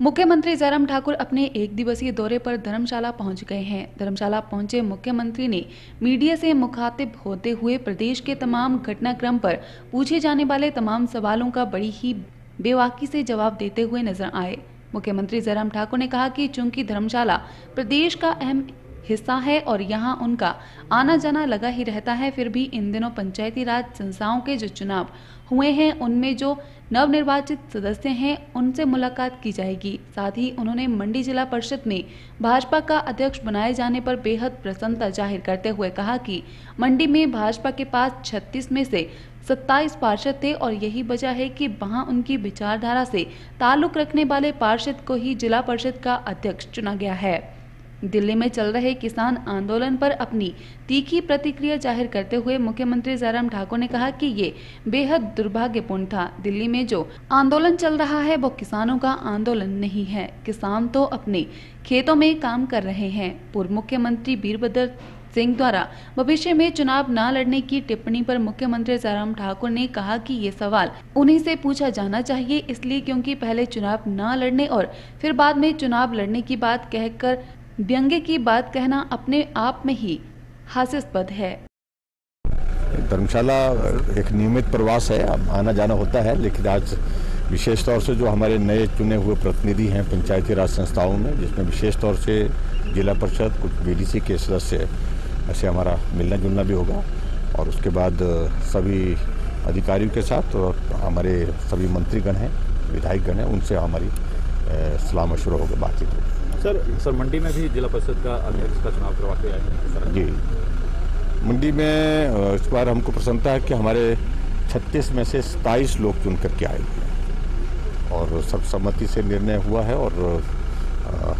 मुख्यमंत्री जयराम ठाकुर अपने एक दिवसीय दौरे पर धर्मशाला पहुँच गए हैं। धर्मशाला पहुँचे मुख्यमंत्री ने मीडिया से मुखातिब होते हुए प्रदेश के तमाम घटनाक्रम पर पूछे जाने वाले तमाम सवालों का बड़ी ही बेवाकी से जवाब देते हुए नज़र आए। मुख्यमंत्री जयराम ठाकुर ने कहा कि चूँकि धर्मशाला प्रदेश का अहम हिस्सा है और यहाँ उनका आना जाना लगा ही रहता है, फिर भी इन दिनों पंचायती राज संस्थाओं के जो चुनाव हुए हैं, उनमें जो नवनिर्वाचित सदस्य हैं, उनसे मुलाकात की जाएगी। साथ ही उन्होंने मंडी जिला परिषद में भाजपा का अध्यक्ष बनाए जाने पर बेहद प्रसन्नता ज़ाहिर करते हुए कहा कि मंडी में भाजपा के पास 36 में से 27 पार्षद थे और यही वजह है कि वहाँ उनकी विचारधारा से ताल्लुक रखने वाले पार्षद को ही जिला परिषद का अध्यक्ष चुना गया है। दिल्ली में चल रहे किसान आंदोलन पर अपनी तीखी प्रतिक्रिया ज़ाहिर करते हुए मुख्यमंत्री जयराम ठाकुर ने कहा कि ये बेहद दुर्भाग्यपूर्ण था। दिल्ली में जो आंदोलन चल रहा है, वो किसानों का आंदोलन नहीं है। किसान तो अपने खेतों में काम कर रहे हैं। पूर्व मुख्यमंत्री वीरभद्र सिंह द्वारा भविष्य में चुनाव न लड़ने की टिप्पणी पर मुख्यमंत्री जयराम ठाकुर ने कहा कि ये सवाल उन्हीं से पूछा जाना चाहिए, इसलिए क्योंकि पहले चुनाव न लड़ने और फिर बाद में चुनाव लड़ने की बात कहकर व्यंग्य की बात कहना अपने आप में ही हास्यास्पद है। धर्मशाला एक नियमित प्रवास है आना जाना होता है, लेकिन आज विशेष तौर से जो हमारे नए चुने हुए प्रतिनिधि हैं पंचायती राज संस्थाओं में, जिसमें विशेष तौर से जिला परिषद, कुछ बीडीसी के सदस्य, ऐसे हमारा मिलना जुलना भी होगा, और उसके बाद सभी अधिकारियों के साथ और हमारे सभी मंत्रीगण हैं, विधायकगण हैं, उनसे हमारी सलाह मशुरा होकर बातचीत होगी। सर सर मंडी में भी जिला परिषद का अध्यक्ष का चुनाव करवा के आए जी। मंडी में इस बार हमको प्रसन्नता है कि हमारे 36 में से 27 लोग चुन करके आए हैं। और सर्वसम्मति से निर्णय हुआ है और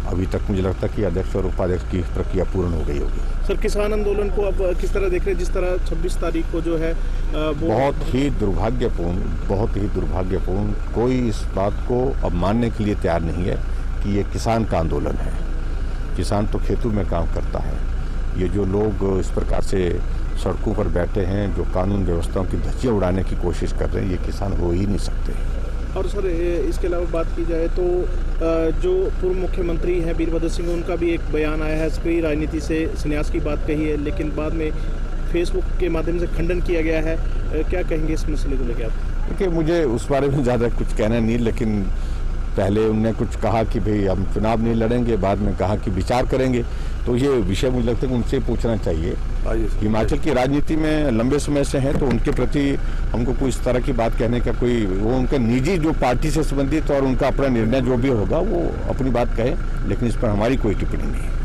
अभी तक मुझे लगता है कि अध्यक्ष और उपाध्यक्ष की प्रक्रिया पूर्ण हो गई होगी। सर किसान आंदोलन को अब किस तरह देख रहे हैं? जिस तरह 26 तारीख को जो है वो बहुत ही दुर्भाग्यपूर्ण बहुत ही दुर्भाग्यपूर्ण। कोई इस बात को अब मानने के लिए तैयार नहीं है। कि ये किसान का आंदोलन है। किसान तो खेतों में काम करता है। ये जो लोग इस प्रकार से सड़कों पर बैठे हैं जो कानून व्यवस्थाओं की धज्जियाँ उड़ाने की कोशिश कर रहे हैं ये किसान हो ही नहीं सकते। और सर इसके अलावा बात की जाए तो जो पूर्व मुख्यमंत्री हैं वीरभद्र सिंह उनका भी एक बयान आया है। कई राजनीति से संन्यास की बात कही है लेकिन बाद में फेसबुक के माध्यम से खंडन किया गया है। क्या कहेंगे इस मसले को लेकर आप? देखिए मुझे उस बारे में ज़्यादा कुछ कहना नहीं लेकिन पहले उनने कुछ कहा कि भाई हम चुनाव नहीं लड़ेंगे बाद में कहा कि विचार करेंगे। तो ये विषय मुझे लगता है उनसे पूछना चाहिए। हिमाचल की राजनीति में लंबे समय से हैं तो उनके प्रति हमको कोई इस तरह की बात कहने का कोई वो उनका निजी जो पार्टी से संबंधित और उनका अपना निर्णय जो भी होगा वो अपनी बात कहें लेकिन इस पर हमारी कोई टिप्पणी नहीं है।